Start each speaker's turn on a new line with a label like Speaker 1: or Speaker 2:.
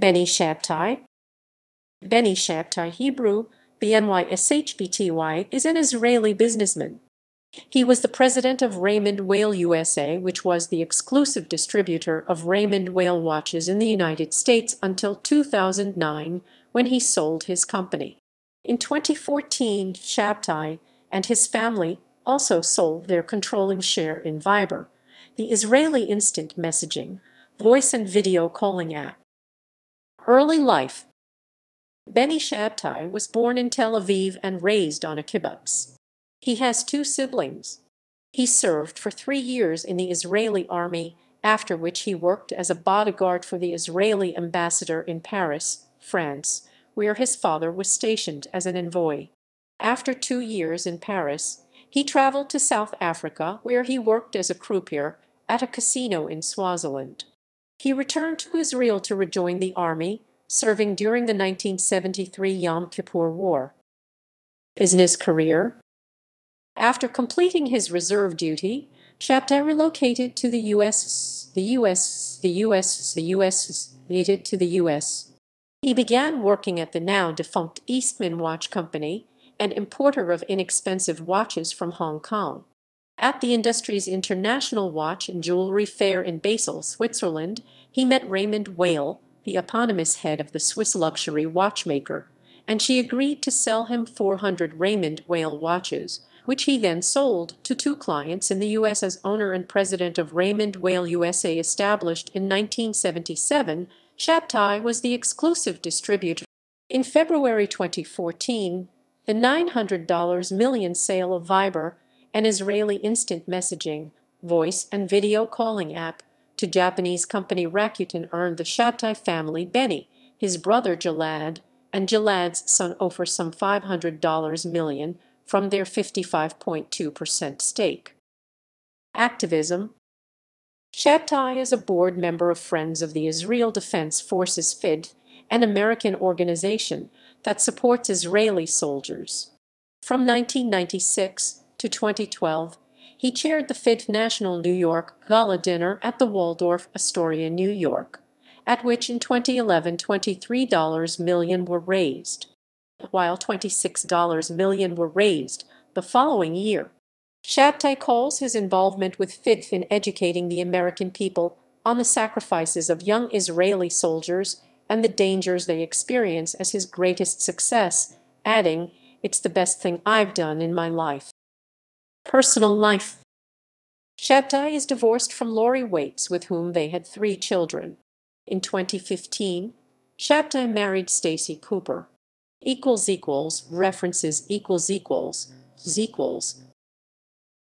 Speaker 1: Benny Shabtai Benny Shabtai Hebrew, BNY is an Israeli businessman. He was the president of Raymond Weil USA, which was the exclusive distributor of Raymond Weil watches in the United States until 2009, when he sold his company. In 2014, Shabtai and his family also sold their controlling share in Viber, the Israeli instant messaging, voice and video calling app. Early life Benny Shabtai was born in Tel Aviv and raised on a kibbutz. He has two siblings. He served for three years in the Israeli army, after which he worked as a bodyguard for the Israeli ambassador in Paris, France, where his father was stationed as an envoy. After two years in Paris, he traveled to South Africa, where he worked as a croupier at a casino in Swaziland. He returned to Israel to rejoin the army, serving during the 1973 Yom Kippur War. Business career after completing his reserve duty, Shabtai relocated to the U.S. The U.S. The U.S. The U.S. needed to the U.S. He began working at the now defunct Eastman Watch Company, an importer of inexpensive watches from Hong Kong. At the industry's International Watch and Jewelry Fair in Basel, Switzerland, he met Raymond Weil, the eponymous head of the Swiss luxury watchmaker, and she agreed to sell him 400 Raymond Weil watches, which he then sold to two clients in the U.S. as owner and president of Raymond Weil USA established in 1977. Shabtai was the exclusive distributor. In February 2014, the $900 million sale of Viber, an Israeli instant messaging, voice and video calling app, to Japanese company Rakuten earned the Shabtai family Benny, his brother Gilad, and Gilad's son Ofer some $500 million from their 55.2% stake. Activism Shabtai is a board member of Friends of the Israel Defense Forces FIDF, an American organization that supports Israeli soldiers. From 1996 to 2012, he chaired the FIDF National New York Gala Dinner at the Waldorf Astoria, New York, at which in 2011 $23 million were raised while $26 million were raised the following year. Shabtai calls his involvement with FIDF in educating the American people on the sacrifices of young Israeli soldiers and the dangers they experience as his greatest success, adding, It's the best thing I've done in my life. Personal life Shabtai is divorced from Lori Waits, with whom they had three children. In 2015, Shabtai married Stacy Cooper equals equals references equals equals equals